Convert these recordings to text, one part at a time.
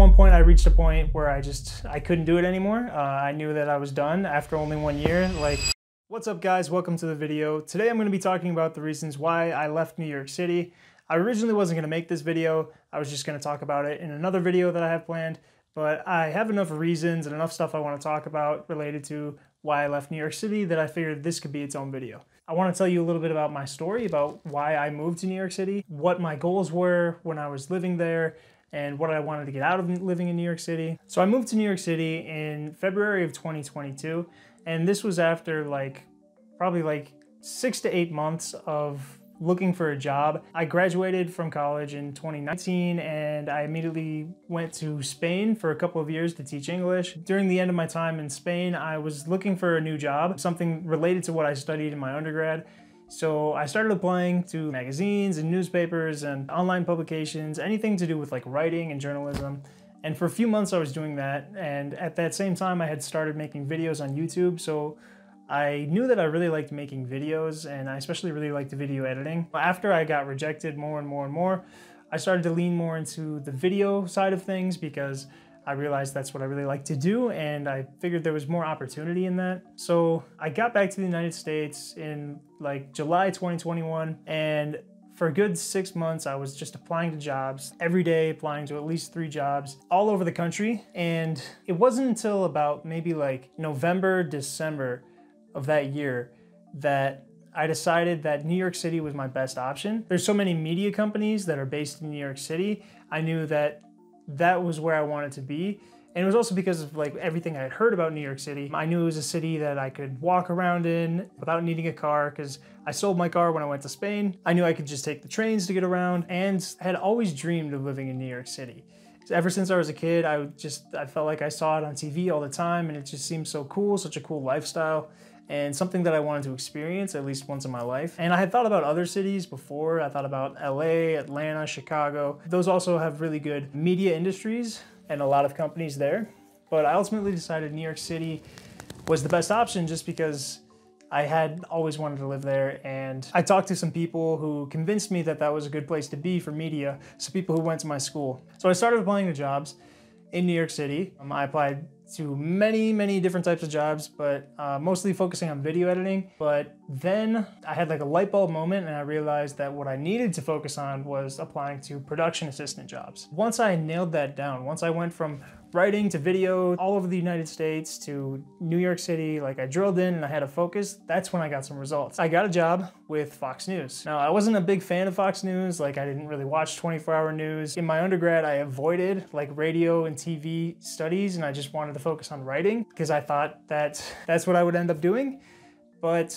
one point, I reached a point where I just, I couldn't do it anymore. Uh, I knew that I was done after only one year. Like, what's up guys? Welcome to the video. Today I'm gonna to be talking about the reasons why I left New York City. I originally wasn't gonna make this video. I was just gonna talk about it in another video that I have planned, but I have enough reasons and enough stuff I wanna talk about related to why I left New York City that I figured this could be its own video. I want to tell you a little bit about my story, about why I moved to New York City, what my goals were when I was living there, and what I wanted to get out of living in New York City. So I moved to New York City in February of 2022, and this was after like probably like six to eight months of looking for a job. I graduated from college in 2019 and I immediately went to Spain for a couple of years to teach English. During the end of my time in Spain, I was looking for a new job, something related to what I studied in my undergrad. So I started applying to magazines and newspapers and online publications, anything to do with like writing and journalism. And for a few months I was doing that. And at that same time I had started making videos on YouTube. So I knew that I really liked making videos and I especially really liked video editing. After I got rejected more and more and more, I started to lean more into the video side of things because I realized that's what I really like to do and I figured there was more opportunity in that. So I got back to the United States in like July 2021 and for a good six months, I was just applying to jobs every day, applying to at least three jobs all over the country. And it wasn't until about maybe like November, December of that year that I decided that New York City was my best option. There's so many media companies that are based in New York City. I knew that that was where I wanted to be. And it was also because of like everything I had heard about New York City. I knew it was a city that I could walk around in without needing a car because I sold my car when I went to Spain. I knew I could just take the trains to get around and I had always dreamed of living in New York City. Ever since I was a kid, I just I felt like I saw it on TV all the time and it just seemed so cool, such a cool lifestyle and something that I wanted to experience at least once in my life. And I had thought about other cities before. I thought about LA, Atlanta, Chicago. Those also have really good media industries and a lot of companies there. But I ultimately decided New York City was the best option just because I had always wanted to live there and I talked to some people who convinced me that that was a good place to be for media, so people who went to my school. So I started applying to jobs in New York City. Um, I applied to many, many different types of jobs, but uh, mostly focusing on video editing. But then I had like a light bulb moment and I realized that what I needed to focus on was applying to production assistant jobs. Once I nailed that down, once I went from writing to video all over the United States to New York City, like I drilled in and I had a focus, that's when I got some results. I got a job with Fox News. Now, I wasn't a big fan of Fox News, like I didn't really watch 24 hour news. In my undergrad, I avoided like radio and TV studies and I just wanted to focus on writing because I thought that that's what I would end up doing. But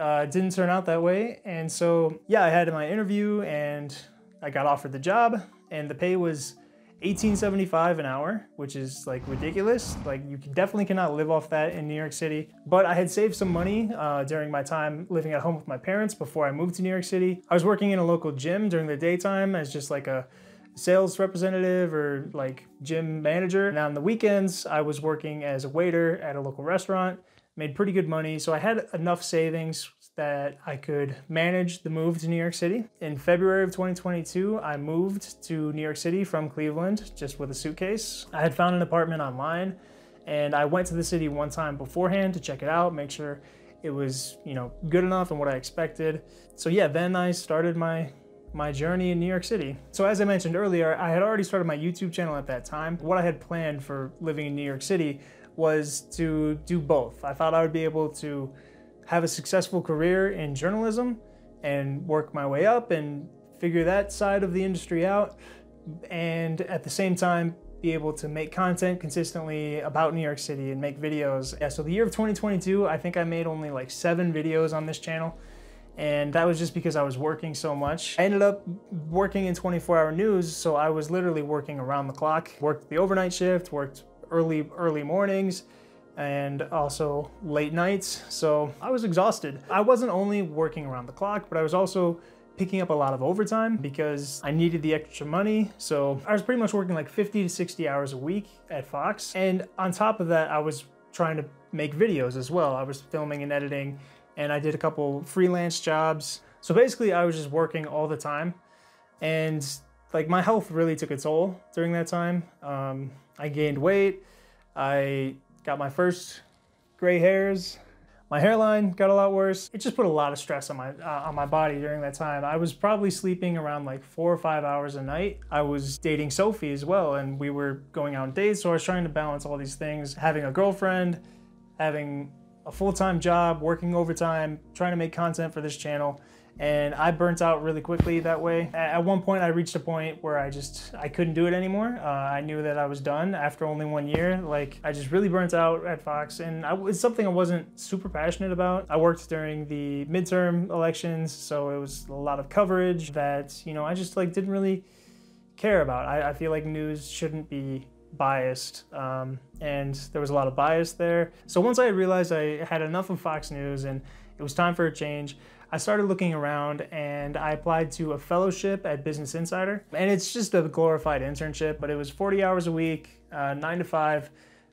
uh, it didn't turn out that way. And so, yeah, I had my interview and I got offered the job and the pay was 1875 an hour, which is like ridiculous. Like you definitely cannot live off that in New York City. But I had saved some money uh, during my time living at home with my parents before I moved to New York City. I was working in a local gym during the daytime as just like a sales representative or like gym manager. And on the weekends, I was working as a waiter at a local restaurant, made pretty good money. So I had enough savings that I could manage the move to New York City. In February of 2022, I moved to New York City from Cleveland just with a suitcase. I had found an apartment online and I went to the city one time beforehand to check it out, make sure it was, you know, good enough and what I expected. So yeah, then I started my my journey in New York City. So as I mentioned earlier, I had already started my YouTube channel at that time. What I had planned for living in New York City was to do both. I thought I would be able to have a successful career in journalism and work my way up and figure that side of the industry out. And at the same time, be able to make content consistently about New York City and make videos. Yeah, so the year of 2022, I think I made only like seven videos on this channel. And that was just because I was working so much. I ended up working in 24 hour news, so I was literally working around the clock. Worked the overnight shift, worked early, early mornings, and also late nights. So I was exhausted. I wasn't only working around the clock, but I was also picking up a lot of overtime because I needed the extra money. So I was pretty much working like 50 to 60 hours a week at Fox. And on top of that, I was trying to make videos as well. I was filming and editing and I did a couple freelance jobs. So basically I was just working all the time. And like my health really took a toll during that time. Um, I gained weight. I got my first gray hairs. My hairline got a lot worse. It just put a lot of stress on my uh, on my body during that time. I was probably sleeping around like four or five hours a night. I was dating Sophie as well, and we were going out on dates. So I was trying to balance all these things: having a girlfriend, having a full-time job, working overtime, trying to make content for this channel and I burnt out really quickly that way. At one point, I reached a point where I just I couldn't do it anymore. Uh, I knew that I was done after only one year. Like I just really burnt out at Fox, and I, it's something I wasn't super passionate about. I worked during the midterm elections, so it was a lot of coverage that you know I just like didn't really care about. I, I feel like news shouldn't be biased um, and there was a lot of bias there. So once I realized I had enough of Fox News and it was time for a change, I started looking around and I applied to a fellowship at Business Insider. And it's just a glorified internship, but it was 40 hours a week, uh, nine to five,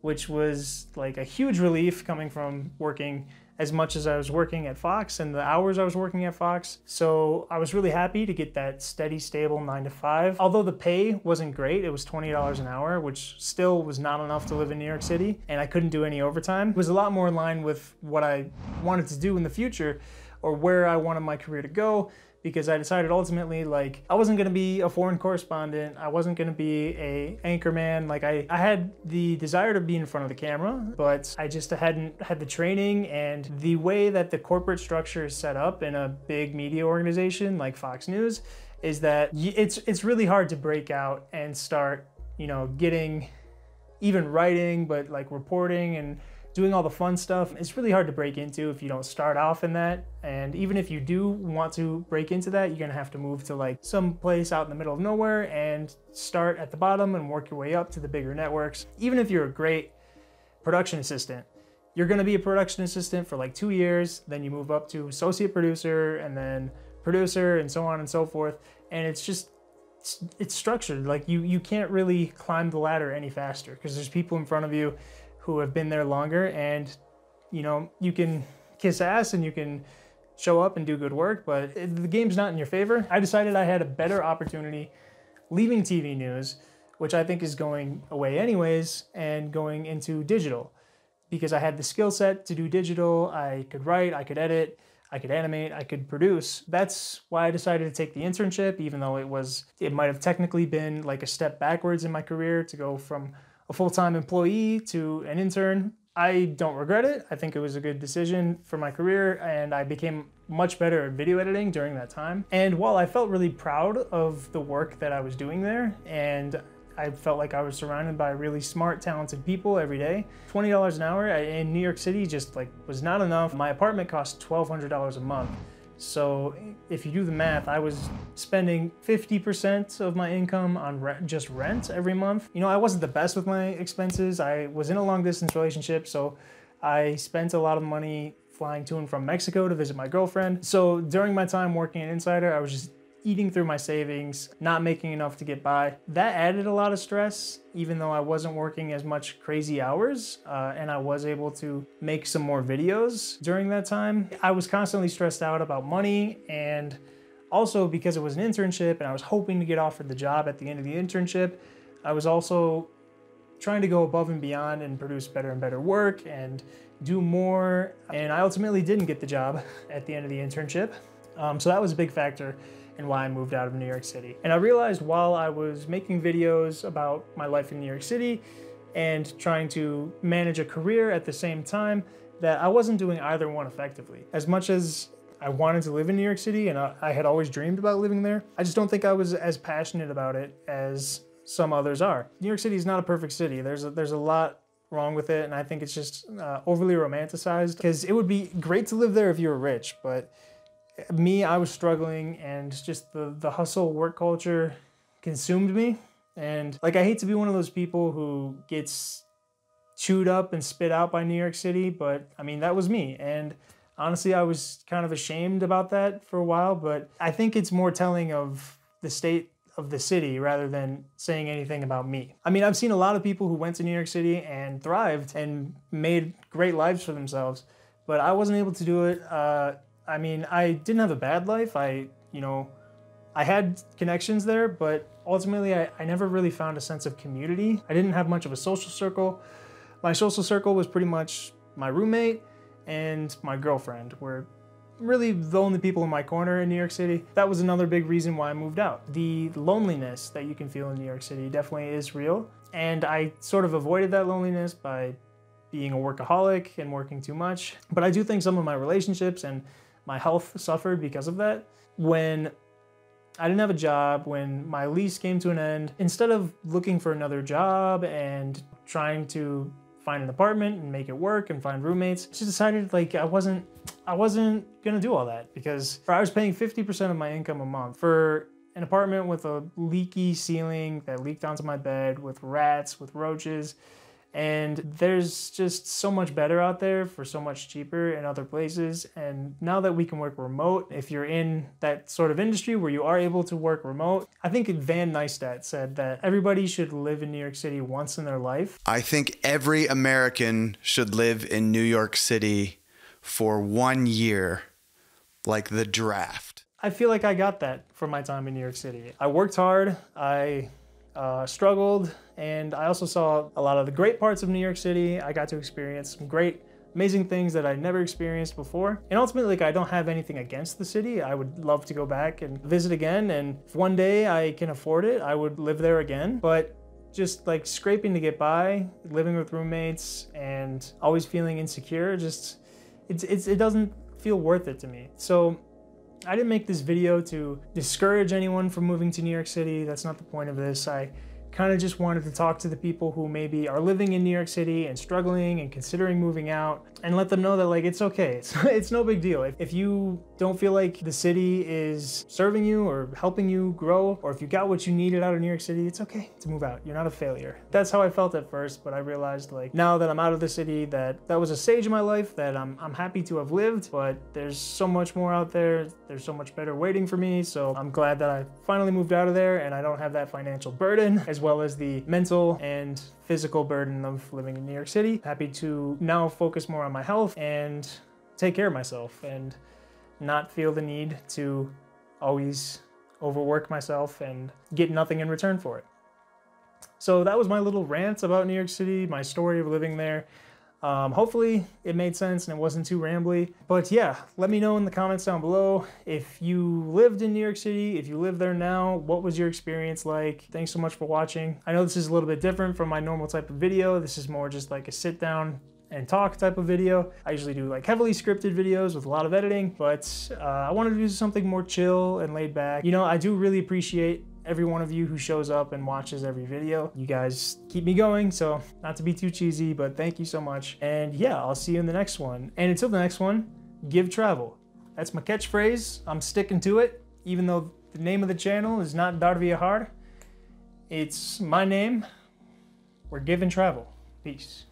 which was like a huge relief coming from working as much as I was working at Fox and the hours I was working at Fox. So I was really happy to get that steady, stable nine to five. Although the pay wasn't great, it was $20 an hour, which still was not enough to live in New York City, and I couldn't do any overtime. It was a lot more in line with what I wanted to do in the future or where I wanted my career to go because I decided ultimately like I wasn't gonna be a foreign correspondent. I wasn't gonna be a anchorman. Like I, I had the desire to be in front of the camera, but I just hadn't had the training and the way that the corporate structure is set up in a big media organization like Fox News is that it's it's really hard to break out and start, you know, getting even writing, but like reporting and doing all the fun stuff. It's really hard to break into if you don't start off in that. And even if you do want to break into that, you're gonna have to move to like some place out in the middle of nowhere and start at the bottom and work your way up to the bigger networks. Even if you're a great production assistant, you're gonna be a production assistant for like two years, then you move up to associate producer and then producer and so on and so forth. And it's just, it's, it's structured. Like you, you can't really climb the ladder any faster because there's people in front of you who have been there longer and you know you can kiss ass and you can show up and do good work but the game's not in your favor i decided i had a better opportunity leaving tv news which i think is going away anyways and going into digital because i had the skill set to do digital i could write i could edit I could animate, I could produce. That's why I decided to take the internship, even though it was, it might have technically been like a step backwards in my career to go from a full-time employee to an intern. I don't regret it. I think it was a good decision for my career and I became much better at video editing during that time. And while I felt really proud of the work that I was doing there and I felt like I was surrounded by really smart, talented people every day. $20 an hour in New York City just like was not enough. My apartment cost $1,200 a month. So if you do the math, I was spending 50% of my income on rent, just rent every month. You know, I wasn't the best with my expenses. I was in a long distance relationship, so I spent a lot of money flying to and from Mexico to visit my girlfriend. So during my time working at Insider, I was just eating through my savings, not making enough to get by. That added a lot of stress, even though I wasn't working as much crazy hours uh, and I was able to make some more videos during that time. I was constantly stressed out about money and also because it was an internship and I was hoping to get offered the job at the end of the internship, I was also trying to go above and beyond and produce better and better work and do more. And I ultimately didn't get the job at the end of the internship. Um, so that was a big factor and why I moved out of New York City. And I realized while I was making videos about my life in New York City and trying to manage a career at the same time, that I wasn't doing either one effectively. As much as I wanted to live in New York City and I, I had always dreamed about living there, I just don't think I was as passionate about it as some others are. New York City is not a perfect city. There's a, there's a lot wrong with it, and I think it's just uh, overly romanticized. Because it would be great to live there if you were rich, but me, I was struggling and just the, the hustle work culture consumed me. And like, I hate to be one of those people who gets chewed up and spit out by New York City, but I mean, that was me. And honestly, I was kind of ashamed about that for a while, but I think it's more telling of the state of the city rather than saying anything about me. I mean, I've seen a lot of people who went to New York City and thrived and made great lives for themselves, but I wasn't able to do it. Uh, I mean, I didn't have a bad life. I, you know, I had connections there, but ultimately I, I never really found a sense of community. I didn't have much of a social circle. My social circle was pretty much my roommate and my girlfriend were really the only people in my corner in New York City. That was another big reason why I moved out. The loneliness that you can feel in New York City definitely is real. And I sort of avoided that loneliness by being a workaholic and working too much. But I do think some of my relationships and my health suffered because of that. When I didn't have a job, when my lease came to an end, instead of looking for another job and trying to find an apartment and make it work and find roommates, just decided like I wasn't I wasn't gonna do all that because I was paying 50% of my income a month for an apartment with a leaky ceiling that leaked onto my bed with rats, with roaches, and there's just so much better out there for so much cheaper in other places. And now that we can work remote, if you're in that sort of industry where you are able to work remote, I think Van Neistat said that everybody should live in New York City once in their life. I think every American should live in New York City for one year, like the draft. I feel like I got that from my time in New York City. I worked hard. I uh, struggled, and I also saw a lot of the great parts of New York City. I got to experience some great, amazing things that I never experienced before. And ultimately, like, I don't have anything against the city. I would love to go back and visit again, and if one day I can afford it, I would live there again. But just like scraping to get by, living with roommates, and always feeling insecure, just it's, it's it doesn't feel worth it to me. So I didn't make this video to discourage anyone from moving to New York City. That's not the point of this. I kind of just wanted to talk to the people who maybe are living in New York City and struggling and considering moving out and let them know that like it's okay. It's, it's no big deal. If, if you don't feel like the city is serving you or helping you grow, or if you got what you needed out of New York City, it's okay to move out. You're not a failure. That's how I felt at first, but I realized like now that I'm out of the city that that was a stage in my life that I'm, I'm happy to have lived, but there's so much more out there. There's so much better waiting for me. So I'm glad that I finally moved out of there and I don't have that financial burden as well as the mental and physical burden of living in New York City. Happy to now focus more on my health and take care of myself and not feel the need to always overwork myself and get nothing in return for it. So that was my little rant about New York City, my story of living there. Um, hopefully it made sense and it wasn't too rambly. But yeah, let me know in the comments down below if you lived in New York City, if you live there now, what was your experience like? Thanks so much for watching. I know this is a little bit different from my normal type of video. This is more just like a sit down and talk type of video. I usually do like heavily scripted videos with a lot of editing, but uh, I wanted to do something more chill and laid back. You know, I do really appreciate every one of you who shows up and watches every video. You guys keep me going, so not to be too cheesy, but thank you so much. And yeah, I'll see you in the next one. And until the next one, give travel. That's my catchphrase. I'm sticking to it, even though the name of the channel is not Darviajar. It's my name. We're giving travel. Peace.